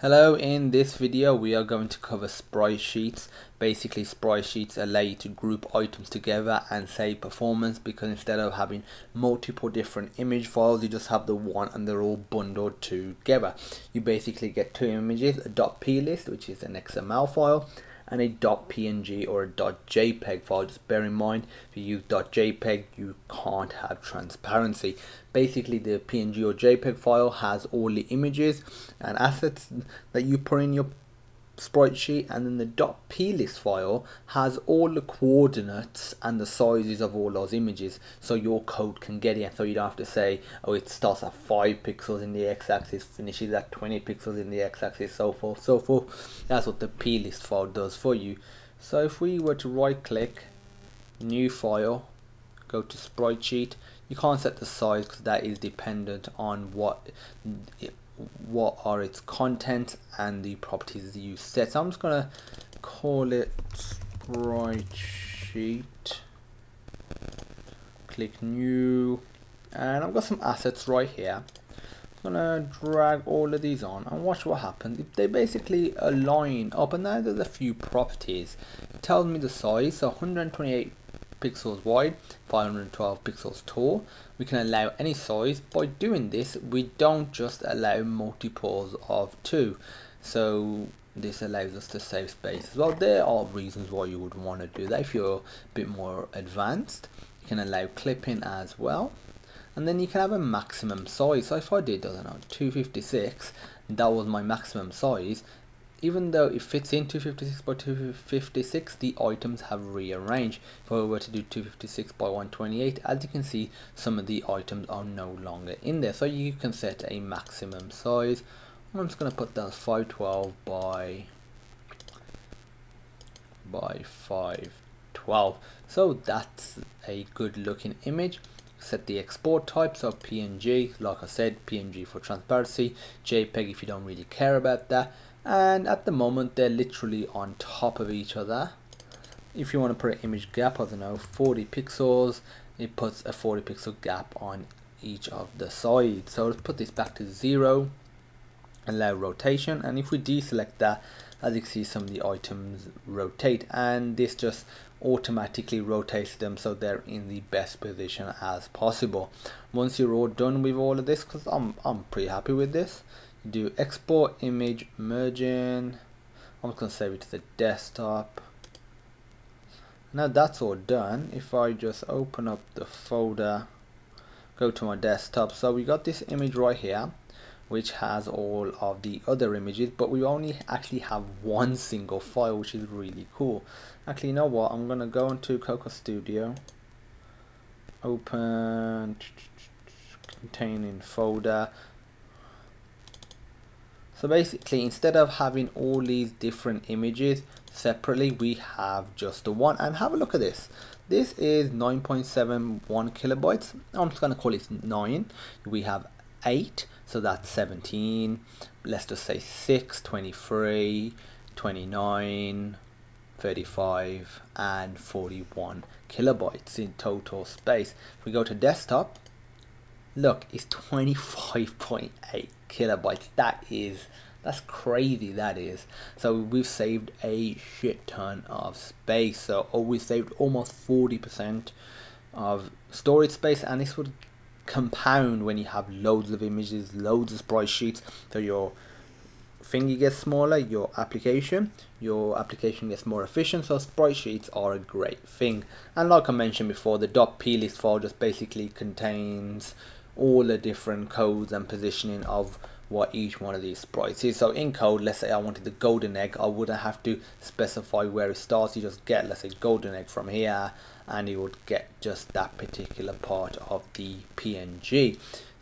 Hello, in this video we are going to cover sprite sheets. Basically sprite sheets allow you to group items together and save performance because instead of having multiple different image files you just have the one and they're all bundled together. You basically get two images, a .plist which is an XML file and a .png or a .jpeg file. Just bear in mind, if you use .jpeg, you can't have transparency. Basically, the PNG or JPEG file has all the images and assets that you put in your sprite sheet and then the .plist file has all the coordinates and the sizes of all those images so your code can get it so you don't have to say oh it starts at 5 pixels in the x-axis finishes at 20 pixels in the x-axis so forth so forth. That's what the plist file does for you. So if we were to right click new file go to sprite sheet you can't set the size because that is dependent on what what are its content and the properties you set. So I'm just gonna call it sprite sheet. Click new, and I've got some assets right here. I'm gonna drag all of these on and watch what happens. They basically align up, and now there's a few properties. It tells me the size, so 128 pixels wide, 512 pixels tall. We can allow any size. By doing this, we don't just allow multiples of 2. So this allows us to save space as well. There are reasons why you would want to do that. If you're a bit more advanced, you can allow clipping as well. And then you can have a maximum size. So if I did, I don't know, 256, that was my maximum size, even though it fits in 256 by 256 the items have rearranged. If I were to do 256 by 128 as you can see some of the items are no longer in there. So you can set a maximum size. I'm just going to put that 512 by by 512 so that's a good looking image. Set the export type so PNG like I said PNG for transparency. JPEG if you don't really care about that and at the moment they're literally on top of each other. If you want to put an image gap I don't know 40 pixels it puts a 40 pixel gap on each of the sides. So let's put this back to zero allow rotation. And if we deselect that as you can see some of the items rotate. And this just automatically rotates them so they're in the best position as possible. Once you're all done with all of this because I'm, I'm pretty happy with this do export image merging. I'm just going to save it to the desktop. Now that's all done. If I just open up the folder go to my desktop. So we got this image right here which has all of the other images but we only actually have one single file which is really cool. Actually you know what? I'm gonna go into Cocos Studio open containing folder so basically instead of having all these different images separately we have just the one and have a look at this. This is 9.71 kilobytes. I'm just going to call it 9. We have 8 so that's 17. Let's just say 6, 23, 29, 35 and 41 kilobytes in total space. If we go to desktop look it's 25.8 kilobytes. That is that's crazy that is. So we've saved a shit ton of space. So oh, we saved almost 40% of storage space and this would compound when you have loads of images loads of sprite sheets. So your thingy gets smaller your application your application gets more efficient so sprite sheets are a great thing. And like I mentioned before the .plist file just basically contains all the different codes and positioning of what each one of these sprites is. So in code, let's say I wanted the golden egg, I wouldn't have to specify where it starts. You just get, let's say, golden egg from here, and you would get just that particular part of the PNG.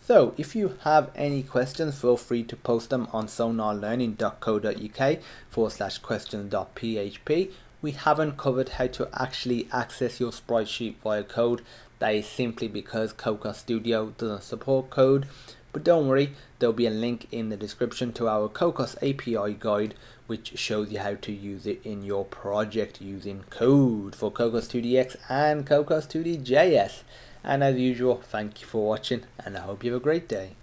So if you have any questions, feel free to post them on sonarlearning.co.uk forward slash questions.php. We haven't covered how to actually access your sprite sheet via code. That is simply because Cocos Studio doesn't support code. But don't worry, there'll be a link in the description to our Cocos API guide which shows you how to use it in your project using code for Cocos 2D-X and Cocos 2D-JS. And as usual, thank you for watching and I hope you have a great day.